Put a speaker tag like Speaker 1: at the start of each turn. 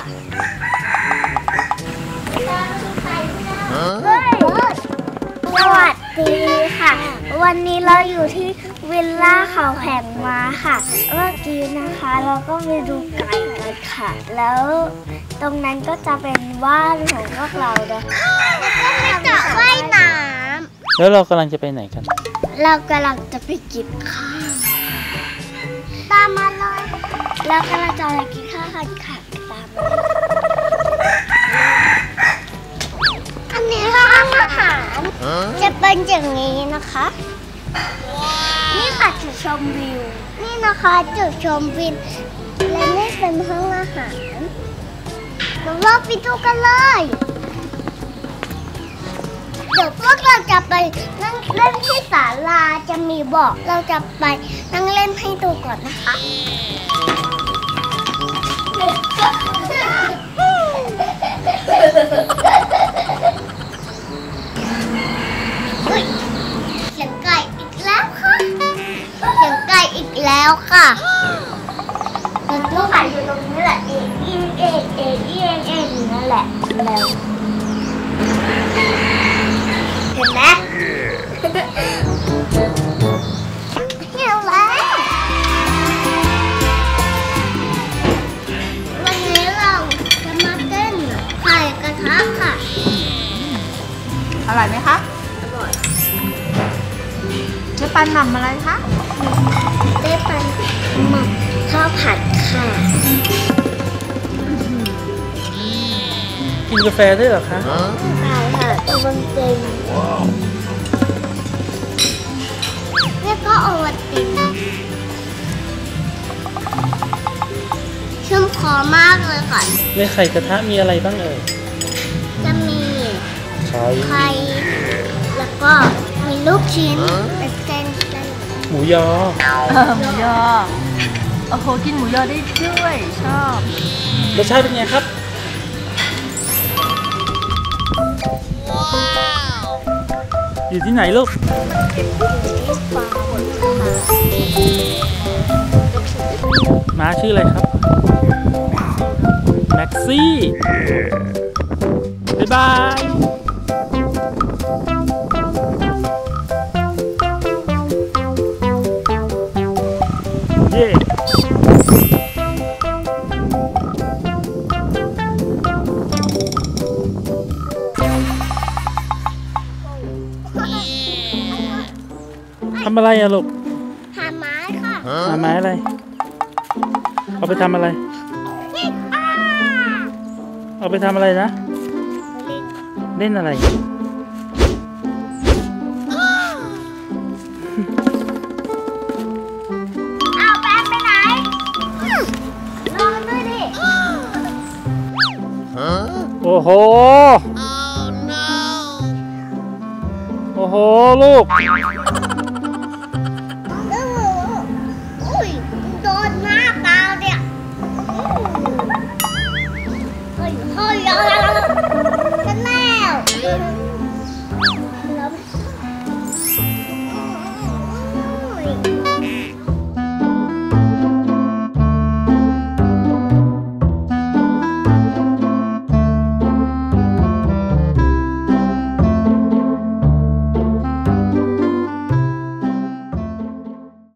Speaker 1: สวัสดีค่ะ วันนี้เราอยู่ที่วิลล่าเขาแผงม้าค่ะ เมื่อกี้นะคะเราก็ไปดูไก่กันค่ะ แล้วตรงนั้นก็จะเป็นว่านของพวกเราด้อแล้วก็จะว่ายน้ำ
Speaker 2: แล้วเรากำลังจะไปไหนกัน
Speaker 1: เรากำลังจะไปกินข้าว ตามมาเลย เรากำลังจะไปกิน ข้าวกันค่ะตามอันนี้ห้องอาหาร จะเป็นอย่างนี้นะคะ นี่ค่ะจุดชมวิว นี่นะคะจุดชมวิว และนี่เป็นห้องอาหารเราลองไปดูกันเลย เดี๋ยวพวกเราจะไปนั่งเล่นที่ศาลาจะมีบอก เราจะไปนั่งเล่นให้ดูก่อนนะคะ เสียงไก่อีกแล้วค่ะ เสียงไก่อีกแล้วค่ะมันก็ขายอยู่ตรงนี้แหละ เองเองเองเองเองเองนั่นแหละแล้วเห็นไหม
Speaker 3: อร่อยไหมคะ อร่อยเจ๊ปันหนำอะไรคะ
Speaker 1: ได้ปันหมักข้าวผัดค่ะ
Speaker 2: กินกาแฟด้วยเหรอคะ
Speaker 1: ใช่ค่ะตัวมันเต็มแล้วก็โอวัลตินชุ่มคอมากเลยค่ะ
Speaker 2: ในไข่กระทะมีอะไรบ้างเอ่ย
Speaker 1: จะมี
Speaker 2: ไข่
Speaker 1: ไข่แล้วก็มีลูกชิ้นเป็นเส้นเส้น
Speaker 2: หมูยอ
Speaker 3: เออหมูยอโอ้โหกินหมูยอได้ด้วยชอบ
Speaker 2: รสชาติเป็นไงครับอยู่ที่ไหนลูก
Speaker 1: ที่ฟาร์มค่ะ
Speaker 2: ม้าชื่ออะไรครับ แม็กซี่ บ๊ายบาย ทำอะไรอะลูก
Speaker 1: หาไม้ค่ะ
Speaker 2: หาไม้อะไร เอาไปทำอะไร เอาไปทำอะไรนะ เล่นอะไร โอ้โห โอ้โห ลูก